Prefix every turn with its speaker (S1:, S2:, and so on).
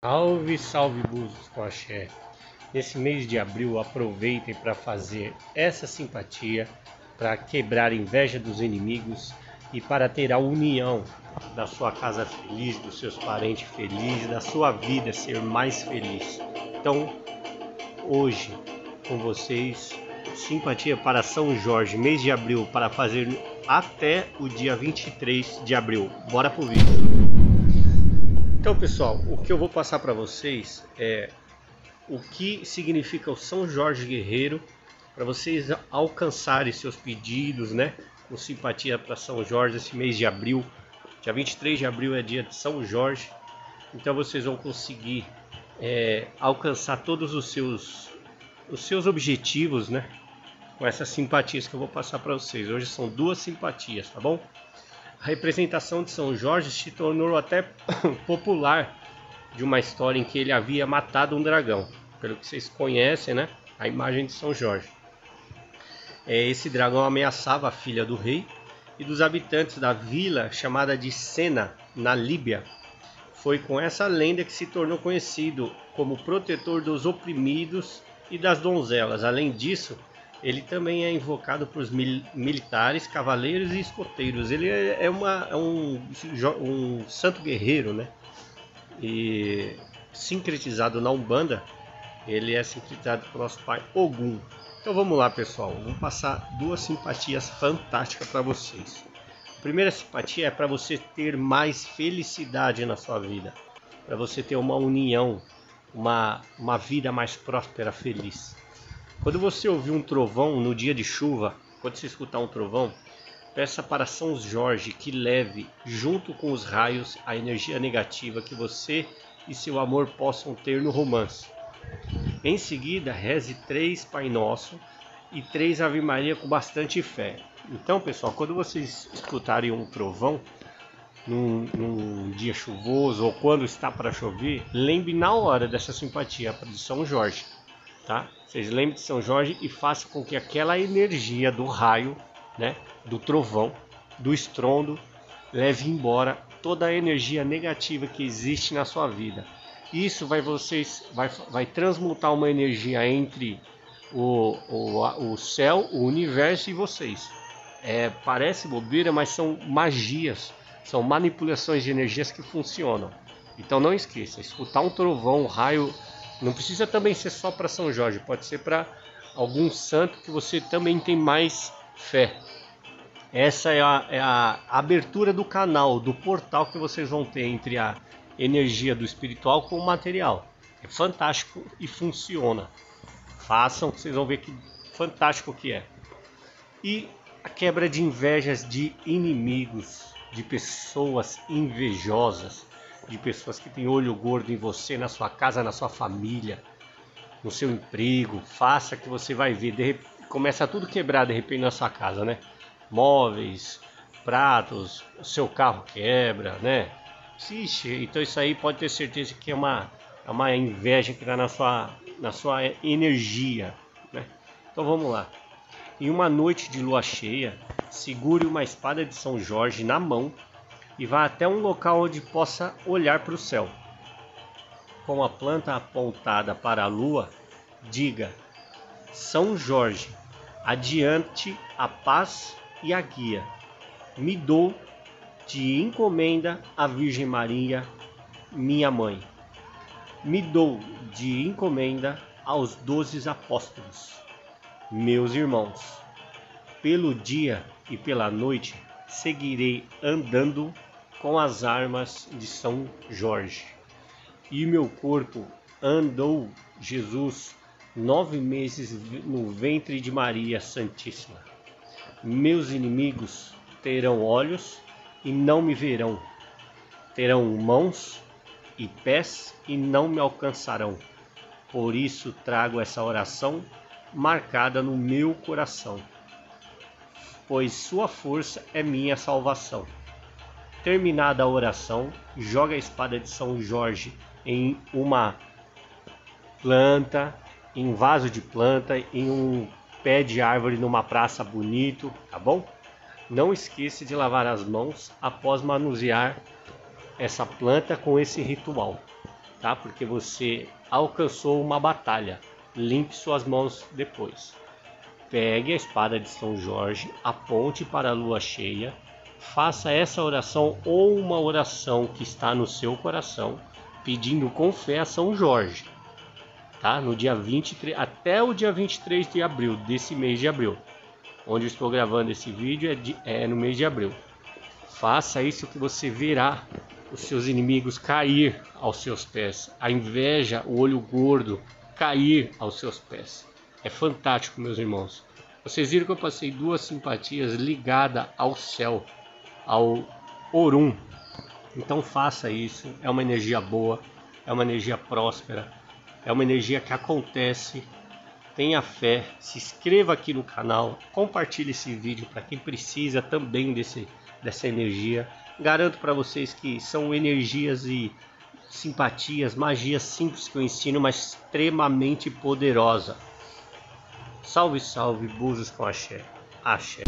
S1: Salve, salve Búzios com axé. Nesse mês de abril, aproveitem para fazer essa simpatia, para quebrar a inveja dos inimigos e para ter a união da sua casa feliz, dos seus parentes felizes, da sua vida ser mais feliz. Então, hoje, com vocês, simpatia para São Jorge, mês de abril, para fazer até o dia 23 de abril. Bora pro vídeo. Então, pessoal, o que eu vou passar para vocês é o que significa o São Jorge Guerreiro para vocês alcançarem seus pedidos, né? Com simpatia para São Jorge esse mês de abril. Dia 23 de abril é dia de São Jorge. Então vocês vão conseguir é, alcançar todos os seus os seus objetivos, né? Com essas simpatias que eu vou passar para vocês. Hoje são duas simpatias, tá bom? A representação de São Jorge se tornou até popular de uma história em que ele havia matado um dragão. Pelo que vocês conhecem, né? A imagem de São Jorge. É, esse dragão ameaçava a filha do rei e dos habitantes da vila chamada de Sena, na Líbia. Foi com essa lenda que se tornou conhecido como protetor dos oprimidos e das donzelas. Além disso, ele também é invocado por mil, militares, cavaleiros e escoteiros. Ele é, é, uma, é um, um santo guerreiro, né? E sincretizado na Umbanda, ele é sincretizado pelo nosso pai Ogum. Então vamos lá, pessoal. Vamos passar duas simpatias fantásticas para vocês. A primeira simpatia é para você ter mais felicidade na sua vida, para você ter uma união, uma, uma vida mais próspera, feliz. Quando você ouvir um trovão no dia de chuva, quando você escutar um trovão, peça para São Jorge que leve, junto com os raios, a energia negativa que você e seu amor possam ter no romance. Em seguida, reze três Pai Nosso e três Ave Maria com bastante fé. Então, pessoal, quando vocês escutarem um trovão num, num dia chuvoso ou quando está para chover, lembre na hora dessa simpatia de São Jorge tá? Vocês lembrem de São Jorge e façam com que aquela energia do raio, né, do trovão, do estrondo, leve embora toda a energia negativa que existe na sua vida. Isso vai vocês vai, vai transmutar uma energia entre o, o, o céu, o universo e vocês. É, parece bobeira, mas são magias, são manipulações de energias que funcionam. Então não esqueça, escutar um trovão, um raio não precisa também ser só para São Jorge, pode ser para algum santo que você também tem mais fé. Essa é a, é a, abertura do canal, do portal que vocês vão ter entre a energia do espiritual com o material. É fantástico e funciona. Façam, vocês vão ver que fantástico que é. E a quebra de invejas de inimigos, de pessoas invejosas de pessoas que têm olho gordo em você, na sua casa, na sua família, no seu emprego. Faça que você vai ver. De, começa tudo quebrar de repente na sua casa, né? Móveis, pratos, o seu carro quebra, né? Ixi, então isso aí pode ter certeza que é uma, é uma inveja que está na sua, na sua energia. Né? Então vamos lá. Em uma noite de lua cheia, segure uma espada de São Jorge na mão e vá até um local onde possa olhar para o céu. Com a planta apontada para a lua, diga: São Jorge, adiante a paz e a guia. Me dou de encomenda a Virgem Maria, minha mãe. Me dou de encomenda aos doze apóstolos, meus irmãos. Pelo dia e pela noite seguirei andando com as armas de São Jorge. E meu corpo andou Jesus nove meses no ventre de Maria Santíssima. Meus inimigos terão olhos e não me verão, terão mãos e pés e não me alcançarão. Por isso trago essa oração marcada no meu coração, pois sua força é minha salvação. Terminada a oração, joga a espada de São Jorge em uma planta, em vaso de planta, em um pé de árvore numa praça bonito, tá bom? Não esqueça de lavar as mãos após manusear essa planta com esse ritual. tá? Porque você alcançou uma batalha. Limpe suas mãos depois. Pegue a espada de São Jorge, aponte para a lua cheia, faça essa oração ou uma oração que está no seu coração, pedindo com fé a São Jorge, tá? No dia 23 até o dia 23 de abril desse mês de abril, onde eu estou gravando esse vídeo é, de, é no mês de abril. Faça isso que você verá os seus inimigos cair aos seus pés, a inveja, o olho gordo cair aos seus pés. É fantástico, meus irmãos. Vocês viram que eu passei duas simpatias ligadas ao céu, ao Orum. Então faça isso. É uma energia boa, é uma energia próspera, é uma energia que acontece. Tenha fé, se inscreva aqui no canal, compartilhe esse vídeo para quem precisa também desse, dessa energia. Garanto para vocês que são energias e simpatias, magias simples que eu ensino, mas extremamente poderosa. Salve, salve, búzios com axé. Axé.